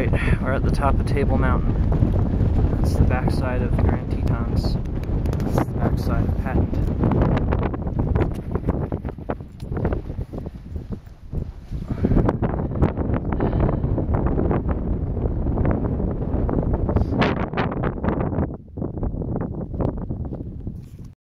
Alright, we're at the top of Table Mountain. That's the backside of the Grand Tetons. That's the backside of Patton.